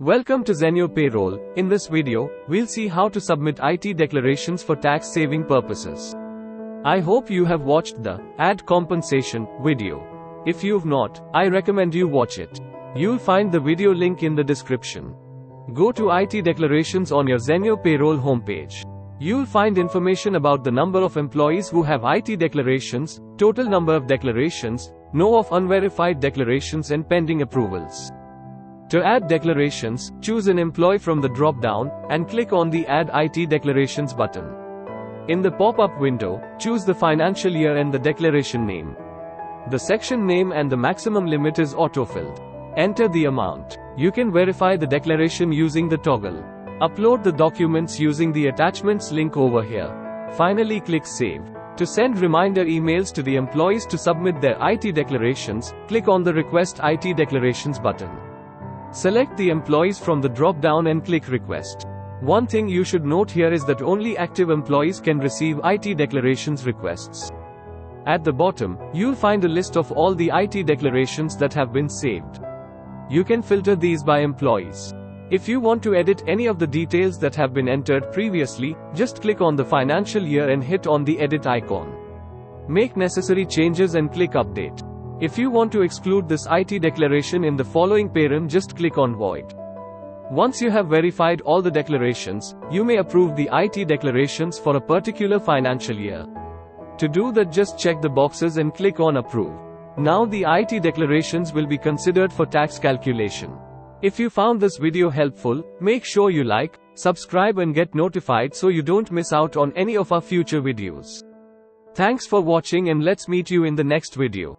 Welcome to Zenyo Payroll. In this video, we'll see how to submit IT declarations for tax saving purposes. I hope you have watched the add compensation video. If you've not, I recommend you watch it. You'll find the video link in the description. Go to IT declarations on your Zenyo Payroll homepage. You'll find information about the number of employees who have IT declarations, total number of declarations, no of unverified declarations and pending approvals. To add declarations, choose an employee from the drop-down, and click on the Add IT Declarations button. In the pop-up window, choose the financial year and the declaration name. The section name and the maximum limit is autofilled. Enter the amount. You can verify the declaration using the toggle. Upload the documents using the attachments link over here. Finally click Save. To send reminder emails to the employees to submit their IT declarations, click on the Request IT Declarations button. Select the employees from the drop-down and click Request. One thing you should note here is that only active employees can receive IT declarations requests. At the bottom, you'll find a list of all the IT declarations that have been saved. You can filter these by employees. If you want to edit any of the details that have been entered previously, just click on the financial year and hit on the edit icon. Make necessary changes and click update. If you want to exclude this IT declaration in the following param just click on void. Once you have verified all the declarations, you may approve the IT declarations for a particular financial year. To do that just check the boxes and click on approve. Now the IT declarations will be considered for tax calculation. If you found this video helpful, make sure you like, subscribe and get notified so you don't miss out on any of our future videos. Thanks for watching and let's meet you in the next video.